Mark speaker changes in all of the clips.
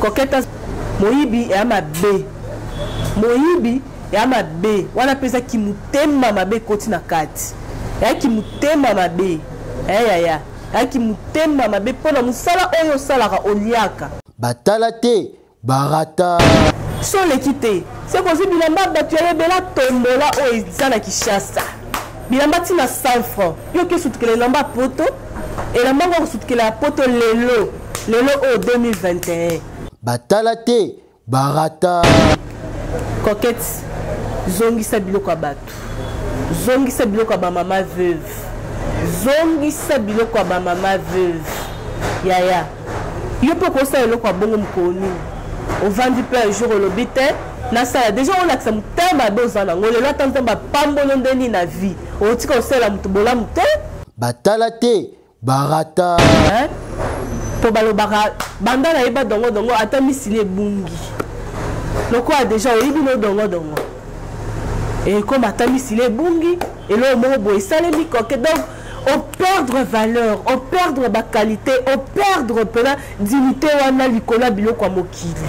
Speaker 1: koketa moyibi ya mabe moyibi ya mabe wana mpe eza kimotema mabe ekoti na kati ya kimotema mabe yayaya eh, ya, ya kimotema mabe mpo na mosala oyo osalaka oliaka
Speaker 2: batala te barata
Speaker 1: so oleki te se kozwi bilamba bato ya yebela tombola oyo eza na kishasa bilamba ntina 100 franc yo okesutukela elamba poto elamba yango akosutukela ya poto lelo lelo oyo 2021
Speaker 2: batala te barata
Speaker 1: coquette zongisa biloko ya bato zongisa biloko ya bamama veuve zongisa biloko ya bamama veuve yaya yo mpe okosala eloko ya bongo mokolo nini ovandi mpe un jour olobi te nasala deja olakisa motema mabe oza nango lelo ata nzambe apamboli yo nde nini na vie otika kosalela moto bolamu te
Speaker 2: batala te barata hein?
Speaker 1: mpo balobaka banda nayeba dongodongo ata misili ebungi lokola deja oyebi no dongodongo ekoma ata misili ebungi eloko moko boye esalemi koke donc operdre valeur operdre baqualité operdre mpena dignité wana likolo ya biloko ya mokili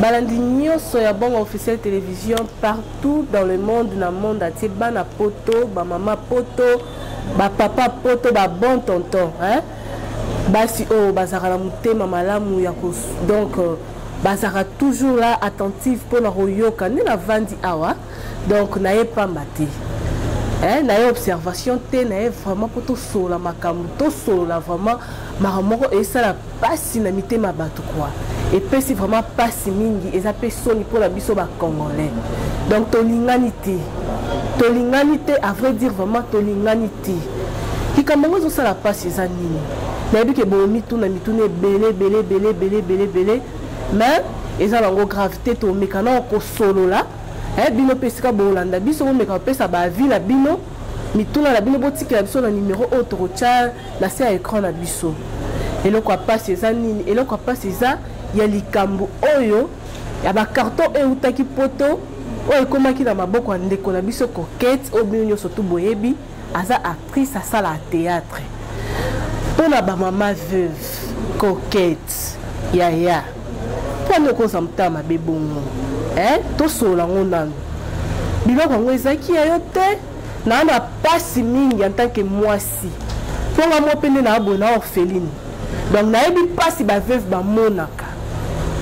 Speaker 1: balandi nyonso ya bongo officiel télévision partout dans le monde na monde atie bana poto bamama poto bapapa poto babon tonton hein? basi oyo oh, bazalaka na motema malamu ya ko donc euh, bazalaka toujours là attentive mpo na koyoka nde navandi awa donc naye pamba te eh, naye observation te naye vraiment mpo tosolola makambo tosolola vraiment makambo moko esala pasi na mitema bato kwa epesi vraiment pasi mingi eza mpe soni mpo na biso bacongolais donc tolingani te tolingani te à vrai dire vraiment tolingani te likambo yango ezosala pasi eza nini nayebi ke bomituna mituna ebele ebele ebele ebele ebele ebele mais eza nango grave te tomeka nao kosolola eh, bino mpe esika bolanda biso bomeka kopesa baavi na bino mituna na bino botikela biso na nimero oyo tokotya na se ya ecran na biso eloko ya mpasi eza nini eloko ya mpasi eza ya likambo oyo ya bakarton oyo eutaki poto oyo ekomaki na maboko ya ndeko na biso coquete oyo bino nyonso tu boyebi aza actrice asala ya théâtre mpo na bamama veuve coquete yaya mpo ani okoza motala mabe bongo tosolola yango nanu biloko yango ezalaki ya yo te naa na mpasi mingi en tant que mwasi mpo nga mwa mpe nde naa boye na orpheline donc nayebi mpasi baveuve bamonaka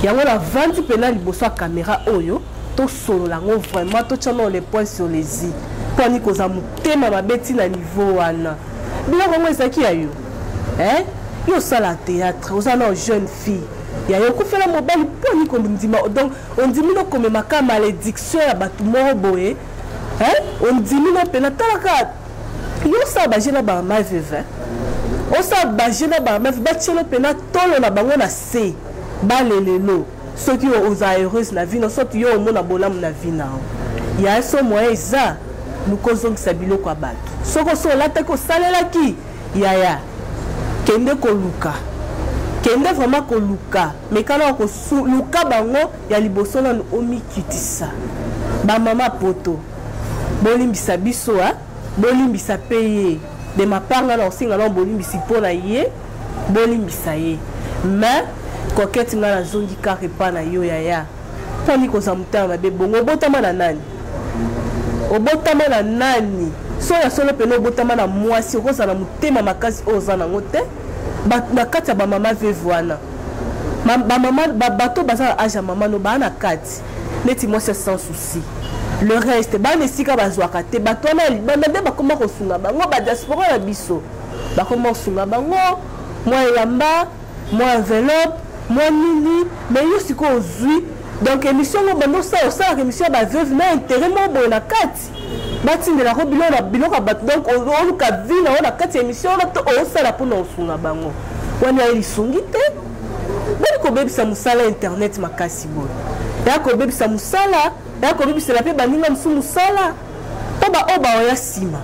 Speaker 1: yango navandi mpena liboso ya kamera oyo tosolola yango vraiment totya nao le point sur les i mpo ani kozala motema mabe ti na niveau wana biloko yango ezalaki ya yo eh? yo osala théâtre oza nao jeune fille ya yo okufela mobali mpo ani kondima donc ondimi nokomemaka malediction ya bato moko boye hein ondimi na pena tala ka yo sa ba jela ba ma veve osa ba jela ba ma ba chelo pena tolo na bango na se ba lelelo soki oza heureuse na vie no soki yo omona bolamu na vie nao ya so moyen eza lukozongisa biloko ya bato soki osi olataki osalelaki yaya kende koluka kende vraiment koluka meka na koluka bango ya liboso nanu omikitisa bamama poto bolimbisa biso a bolimbisa mpe ye de mapanga na osenga na bolimbisi mpo na ye bolimbisa ye mais koketi ngai nazongi kaka epa na yo yaya mpo nini kozala motema mabe bongo obotama na nani obotama na nani so ya solo mpena obotama na mwasi okozala na motema makasi oyo oza nango te na kati ya bamama veve wana ba mama ba bato baza na age ya mama no baa na kati neti mwasi ya sans souci le reste bana esika bazwaka te bato wana ya libanda nde bakoma kosunga bango badiaspora na biso bakoma kosunga bango mwa elamba mwa enveloppe mwa nini me yo sikoyo ozwi donc émission ngo banda osala osalaka émission ya baveuve na intérêt moko boye na kati batindela ko biloko ya bato donc oluka vi na yo na kati ya émission wana to osala mpo na osunga bango wana ya lisungi te boni kobebisa mosala ya internet makasi boye ya kobebisa mosala ya kobebisela mpe baninga mosusu mosala mpo baoyo baoya nsima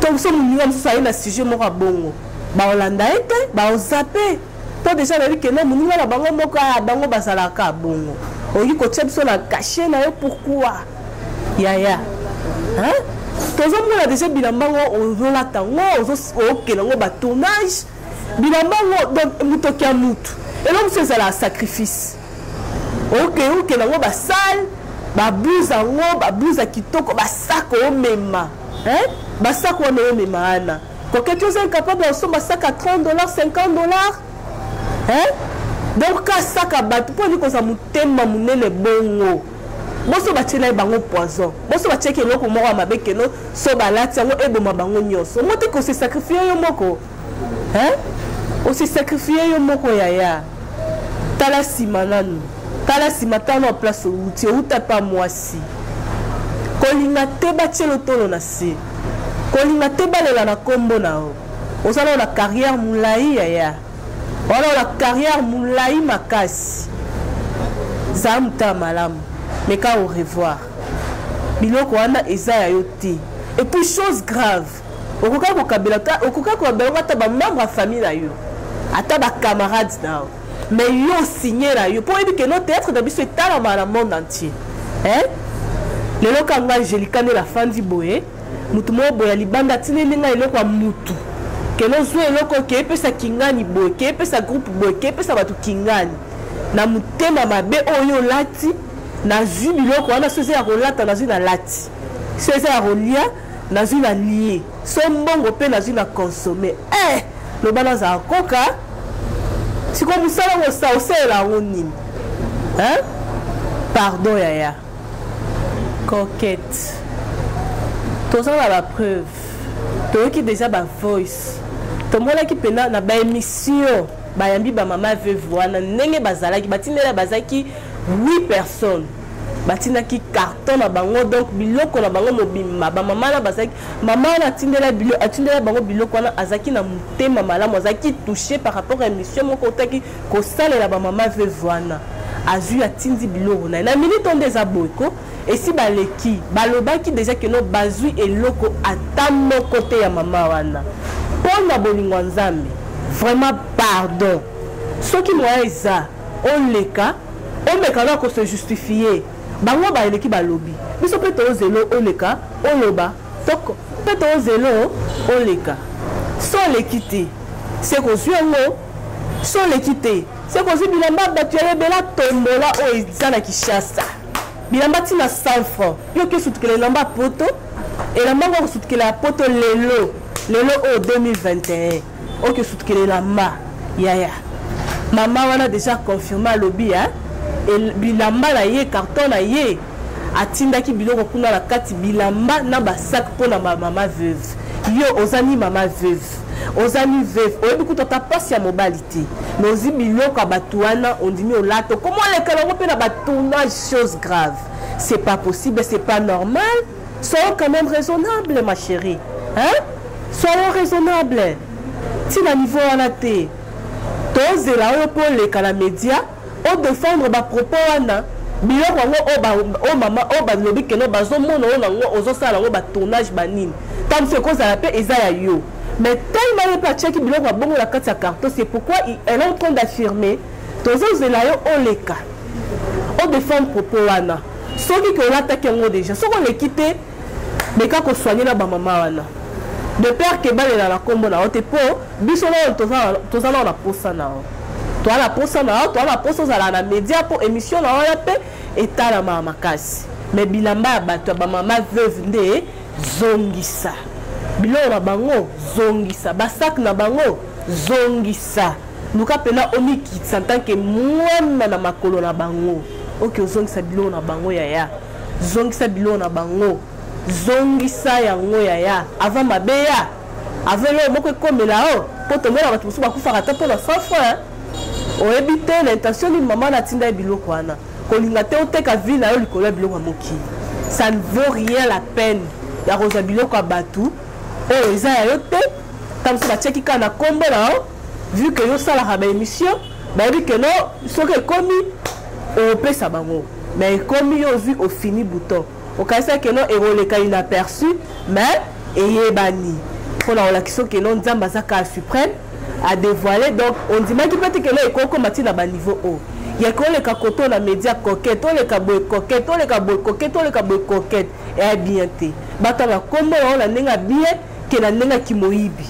Speaker 1: to mosusu moninga mosusu aye na sujet moko ya bongo baolanda ye te baozape mpo deja nayebi kende moninga na bango moko ya bango bazalaka bongo okoki kotya biso na kashe na yo pourkui yaya hein tozomona deja bilamba ngo ozolata ngo okela ngo batournage bilamba ngo donc motoki ya mutu eloko mosusu ezala ya sacrifice oke okela ngo basale babluze yango babluze kitoko basako omema basako wana omema wana koketi oza incapable ya kosomba saka 30 dollar 50 dollar donc kasaka bato mpo olingi kozala motema monene bongo boso batiela ye bango poison boso batiaki eloko moko ya mabe keno so balati yango eboma bango nyonso ngo te kose sacrifie yo moko ose sacrifie yo moko yaya tala nsima nanu tala nsima tala na place outi outa pa mwasi kolinga te batie lotolo na se kolinga te balela na nkombo na yo oza nao na carrière molai yaya wana na carrière molai makasi zala motala malamu meka au revoir biloko wana eza ya yo te et puis chose grave okokaki kokabela okokaki kokabela ata bamembre ya famille na yo ata bacamarade na yo mais yo osigne na yo mpo oyebi ke no théâtre na biso etalama na monde entier eh? lelo ka ngai angelica nde nafandi boye mutu moko boya libanda atineli ngai eloko ya mutu kende ozwa eloko ke epesa kingani boye ke epesa groupe boye ke epesa bato kingani na motema mabe oyo olati nazwi biloko wana so eza ya kolata nazwi nalati so eza ya kolia nazwi nalie so mbongo mpe nazwi na consomme eh, loba nazala koka sikoyo mosala osalela yango nini pardon yaya coquette toza na bapreuve toyoki deja bavoice tomonaki mpena na baémission bayambi bamama veuve wana ndenge bazalaki batindela bazalaki 8 personnes batindaki carton na bango donc biloko na bango mobimba bamama wana bazalaki mama wana atindela bango biloko wana azalaki na motema malamu azalaki touche par rapport ya émission moko otaki kosalela ba mama veuve wana azui atindi biloko na ye na minute oyo nde eza boye ko esi baleki balobaki deja keno bazwi eloko ata moko te ya mama wana mpo na bolingo ya nzambe vraiment pardon soki moya eza oleka omeka na kose justifie bango baleki balobi biso mpe tozelo oleka oloba toko mpe tozelo oleka so oleki te se kozwi yango so oleki te seke ozwi bilamba bato ya yebela tombola oyo eza na kishasa bilamba ntina 100 franc yo ke osutukela elamba ya poto elamba yango okosutukela ya poto lelo lelo oyo 2021 oke osutukela elamba yaya mama wana deja confirme alobi ya bilamba na ye carton na ye atindaki biloko kuna na kati bilamba na basak mpo na bamama veuve yo oza ni mama veuve ozali veve oyebi kutu ata mpasi ya mobali te me ozwi biloko ya bato wana ondimi olata okoma oleka nango mpe na batournage chose grave c'est pas possible c'est pas normal soyons quand même raisonnable ma chérie hein? soyons raisonnable ntina niveau wana te tozela oyo mpo oleka na média O defendre ba propos wana biloko yango oyo ba oyo mama oyo balobi keno bazomona yo nango ozosala nango ba tournage banini ta mosu ekozala mpe eza ya yo mais tellement ye mpe atiaki biloko ya bongo na kati ya carton c'est pourquoi elle est en train d'affirmer tozozela yo oleka odefendre propos wana soki ke olataki yango déjà soki oleki te meka koswanela bamama wana de père ke balela na nkombo na yo te mpo biso nao toza nao na mposa na yo toa na mposa na yo toa na mposa ozala na média mpo émission na wana mpe etalamaka makasi me bilamba ya bato ya bamama veuve nde zongisa biloko na bango zongisa basake na bango zongisa luka mpena omikitisa ntanke mwana na makolo na bango oke ozongisa biloko na bango yaya zongisa biloko na bango zongisa yango yaya avant mabe ya avant eloko moko ekomela o mpo tomona bato mosusu bakufaka ata mpo na sans fin oyebi te na intention nini mama natinda ye biloko wana kolinga te oteka vie na yo likolo ya biloko ya mokili ça ne vaut rien la peine ya kozwa biloko ya bato oyo eza ya yo te ntango mosusu batiaki kaka na nkombo na yo Vu que yo salaka ba emission, ba yebi que non soki ekomi opesa bango. Mais ekomi yo vu au fini bouton. Okanisa que non ekoleka inaperçu mais eyebani. Pona olakisa que non Nzambe azaka suprême a dévoiler donc on dit maki peut-être que là ekoko mati na ba niveau haut. ya koleka koto na media coquette oleka boye coquette oleka boye coquette oleka boye coquette eya bien te bato ya bakombo yango na ndenge ya bien ke na ndenge ya kimoyibi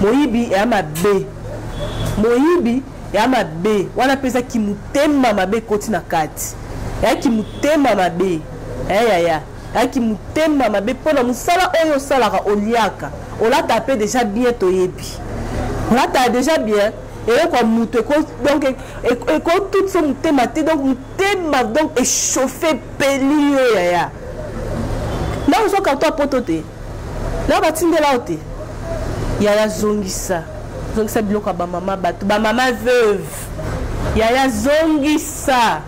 Speaker 1: moyibi eya mabe moyibi eya mabe wana mpe eza kimotema mabe ekoti na kati eya kimotema mabe eyaya eya kimotema mabe mpo na mosala oyo osalaka oliaka olata mpe deja bien toyebi olata deja bien eloko ya moto donc ekotutisa e, e, motema te donc motema donc echauffe peli yo yaya nao ozwa karton ya poto te na batindela yo te yaya zongisa zongisa biloko ya bamama bato bamama veuve yaya zongisa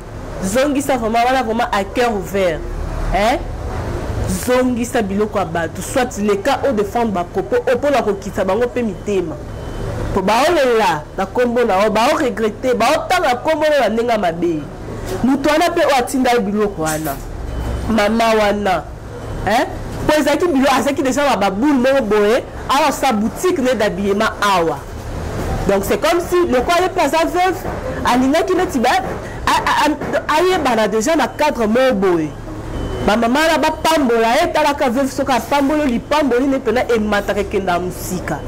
Speaker 1: zongisa vraiment wana vraiment à cœur ouvert hein? zongisa biloko ya bato soit leka o defendre bapropos oyo mpona kokitisa bango mpe mitema mpo baolela na nkombo na yo baoregrete baotanga nkombo na ndenge ya mabe moto wana mpe oyo atinda ye biloko wana mama wana hein po ezalaki bilo azalaki déjà na baboule moko boye awa sa boutique ne d'habillement awa donc c'est comme si lokola ye mpe aza veuve alingaki neti ayebana déjà na cadre moko boye bamama wana bapambola ye talaka veuve soki apamboli yo lipamboli ne mpena emataka ekenda ya mosika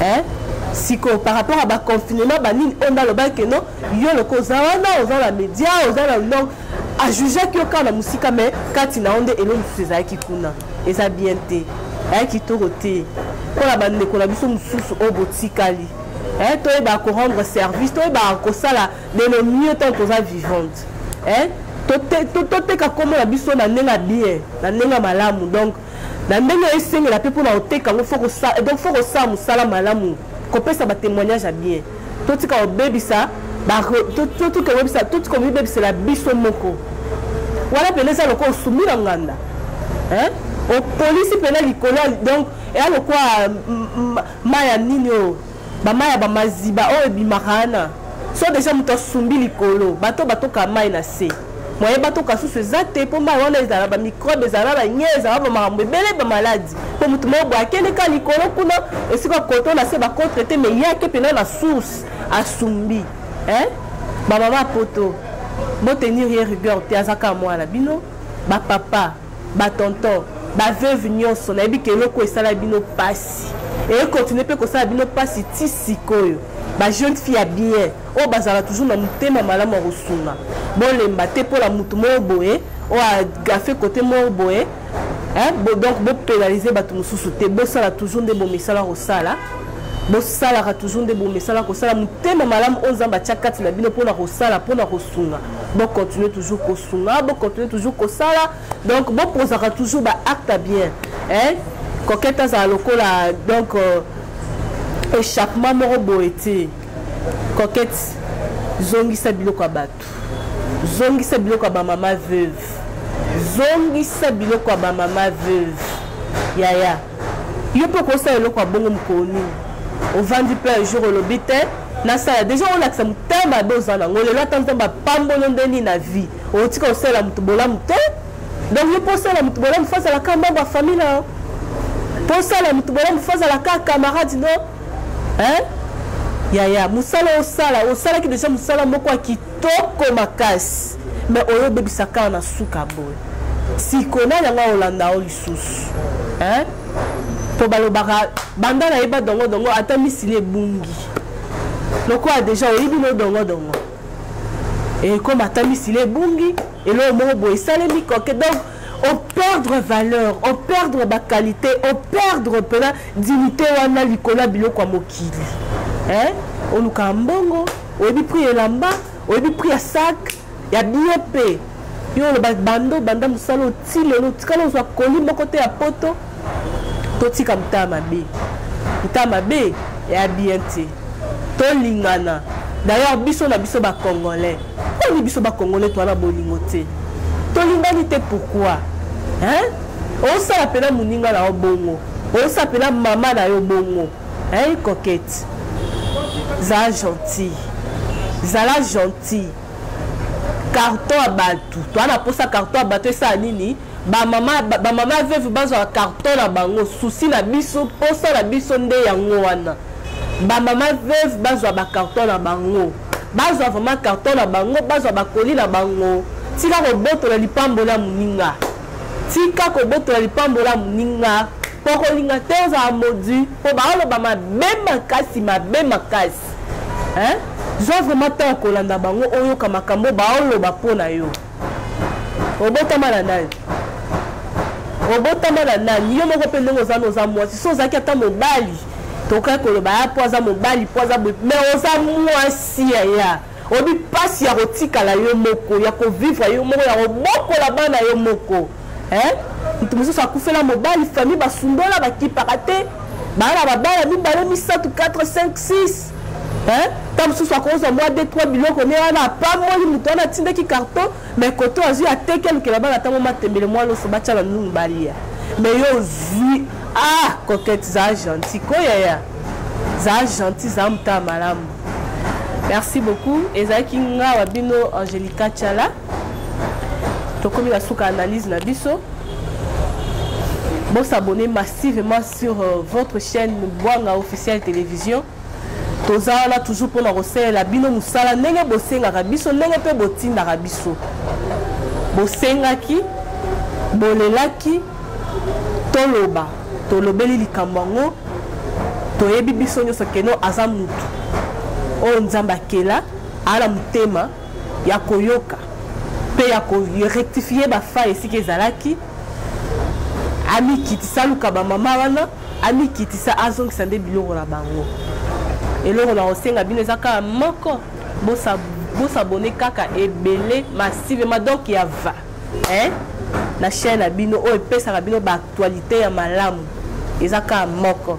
Speaker 1: hein sikoyo par rapport ya baconfinement banini oyo nalobaki no yo loko oza wana oza na média oza na donc a jugeaki yo kaka na mosika mais kati na yo nde elo mosusu ezalaki kuna eza bien te aya kitoko te mpo na bandeko na biso mosusu oyo botikali eh, toyebaka korendre service toyebaka kosala de le mieux tant toza vivante eh, toteka nkombo na biso na ndenge ya bien na ndenge ya malamu donc na ndenge oyo esengela mpe mpona koteka yango fo kosala donc fo kosala mosala malamu kopesa batémoignage ya bien totika kobebisa totika komibebisela biso moko wana mpena eza lokola osumbi na nganda opolisi mpena likolo donc eya lokola mai ya nini oyo bamai ya bamaziba oyo ebimaka wana so deja moto asumbi likolo bato batoka mai na se moyen batoka susu eza te mpo mai wana ezala bamicrobe ezala banye ezala bamakambo ebele bamaladi mpo motu moko boye akendeka likolo kuna esika koto na se bakotre te mai yake mpena na source asumbi bamama poto botenir ye rigueur te azaka mwana bino bapapa batonton baveuve nyonso nayebi ke eloko esala bino mpasi ekontinue mpe kosala bino mpasi ti sikoyo bajeune fille ya bien oyo bazalaka toujours na motema malamu ya kosunga bolemba te mpola motu moko boye oyo agafe kote moko boye donc bopénalise bato mosusu te bosala toujours nde bomesala kosala bosalaka toujours nde bomesala kosala motema malamu oyo nzambe atya kati na bino mpona kosala mpona kosunga bocontinue toujours kosunga bocontinue toujours kosala donc bopozaka toujours baacte bien eh? kokete azala lokola donc euh, échappement moko boye te Coquette, zongisa biloko ya bato, zongisa biloko ya bamama veuve, zongisa biloko ya bamama veuve. Yaya, yo mpe okosala eloko ya bongo mokolo nini? Ovandi mpe un jour olobi te nasala deja olakisa motema mabe oza nango lelo ata nzambe apambolo nde nini na vie otika osalela moto bolamu te donc yo mpo osala moto bolamu fo azalaka membre ya famille na yo mpo osala moto bolamu fo azalaka camarade no hein yaya musala osala osalaki deja musala moko ya kitoko makasi mais oyo obebisa kaka na suka boye sikona yango aolanda o lisusu hein mpo balobaka banda nayeba dongodongo ata misili ebungi lokola deja oyebi no dongodongo ekoma ata misili ebungi eloko moko boye esalemi koke donc o perdre valeur o perdre ba qualité o perdre pena dignité wana likolo ya biloko ya mokili eh? olukaka mbongo oyebi prix ya elamba oyebi prix ya sac ya bie mpe yo oloba bando banda mosala oti lelo otikala ozwa koli moko te ya poto totika motema mabe motema mabe eya bien te tolingana d'ailleurs biso na biso bacongolais mponi biso bacongolais towana bolingo te tolingani te pourkui osala mpena moninga na yo bongo osala mpena mama na yo bongo ei coquete zala gentil zala gentil carton ya bato toa na mposa carton ya bato esala nini ba mama ba mama veuve bazwa carton na bango souci na biso posa na biso nde yango wana ba mama veuve bazwa ba carton na bango bazwa vraiment carton na bango bazwa bakoli na bango tika kobotola lipambola ya moninga tika kobotola lipambola ya moninga mpo okolinga te ozala modi mpo baoloba mabe makasi mabe makasi zwa vraiment ntango kolanda bango oyoka makambo baoloba mpo na yo obotama na nani obotama na nani yo moko mpe ndenge oza na oza mwasi so ozalaki ata mobali tokoki koloba ya ah, mpo aza mobali mpo aza boye me oza mwasi yaya oyebi mpasi ya kotikala yo moko ya kovivre yo moko ya kobokola bana yo moko eh? moto mosusu akufela mobali fami basundola bakipaka te baa na babala mibale misato 4 5 6 ta mosusu akozwa mwa de trois biloko ne wana apamoli moto wana atindaki carton mais koto azwi ateki alukela bana ntango matembele mwa loso batya banunu balia mais yo ozwi ah coquette za gentil koyaya za gentil za motala malamu merci beaucoup ezalaki ngawa bino angelica chala tokomi na suka analyse na biso Bon s'abonner massivement sur euh, votre chaîne Bwanga officielle télévision toza wana toujours mpo na kosalela bino mosala ndenge bosengaka biso ndenge mpe botindaka biso bosengaki bolelaki toloba tolobeli likambo yango toyebi biso nyonso keno aza mutu oyo nzambe akela ala motema ya koyoka mpe ya korectifie bafai esika ezalaki amikitisa aluka bamama wana amikitisa azongisa nde biloko na bango eloko na kosenga bino eza kaka moko bosabone kaka ebele massivement donc ya va eh? na chaîne na bino oyo epesaka bino baactualité ya malamu eza kaka moko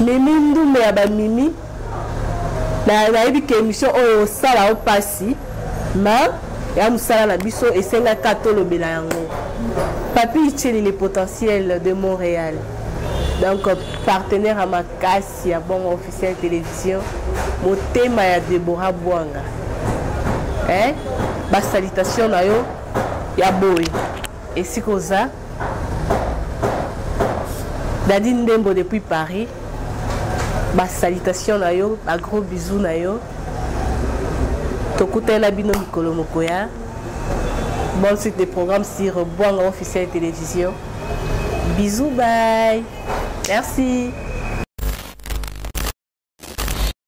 Speaker 1: mimi ndumbe ya bamimi nayebi ke émission oyo osala yo mpasi ma ya mosala na biso esengaka tolobela yango papi icheli le potentiel de montréal donc partenaire ya makasi ya bongo officiel télévision motema ya debora bwanga eh? basalitation na yo ya boye esika oza Daddy Ndembo depuis Paris. Ba salutation na yo, ba gros bisous na yo. Tokutela bino mikolo mokoya. Bonne suite des programmes sur Boanga officiel télévision. Bisous, bye. Merci.